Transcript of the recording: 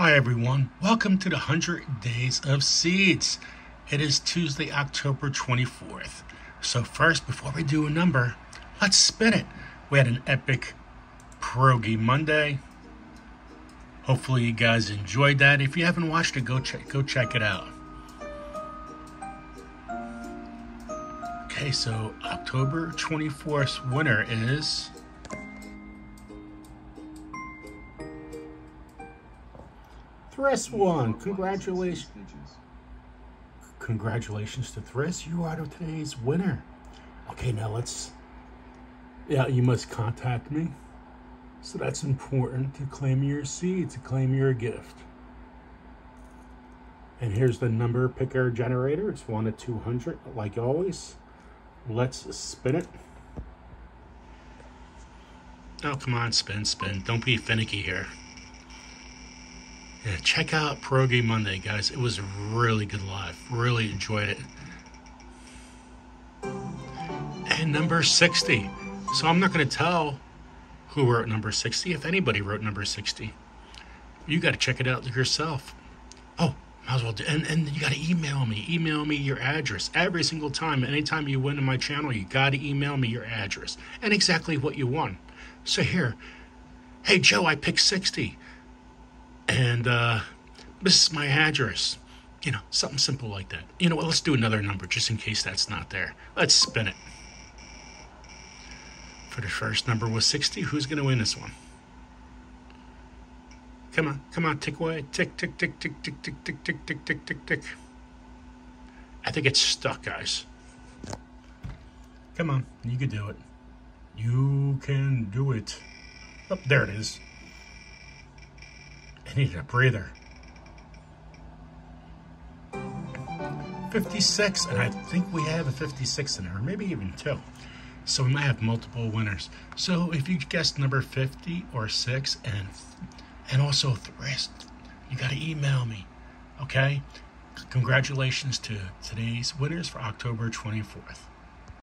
Hi, everyone. Welcome to the 100 Days of Seeds. It is Tuesday, October 24th. So, first, before we do a number, let's spin it. We had an epic Pierogi Monday. Hopefully, you guys enjoyed that. If you haven't watched it, go check, go check it out. Okay, so October 24th winner is. Thriss won. Congratulations. Congratulations to Thriss. You are today's winner. Okay, now let's. Yeah, you must contact me. So that's important to claim your seed, to claim your gift. And here's the number picker generator. It's 1 to 200, like always. Let's spin it. Oh, come on, spin, spin. Don't be finicky here. Yeah, check out Pierogi Monday, guys. It was really good live. Really enjoyed it. And number 60. So I'm not going to tell who wrote number 60 if anybody wrote number 60. You got to check it out yourself. Oh, might as well do. And, and you got to email me. Email me your address every single time. Anytime you win in my channel, you got to email me your address and exactly what you won. So here, hey, Joe, I picked 60 and uh, this is my address. You know, something simple like that. You know what? Let's do another number just in case that's not there. Let's spin it. For the first number was 60. Who's going to win this one? Come on, come on, tick away. Tick, tick, tick, tick, tick, tick, tick, tick, tick, tick, tick, tick. I think it's stuck, guys. Come on, you can do it. You can do it. Oh, there it is. I needed a breather. 56, and I think we have a 56 in there, or maybe even two. So we might have multiple winners. So if you guessed number 50 or 6 and and also the rest, you got to email me. Okay? Congratulations to today's winners for October 24th.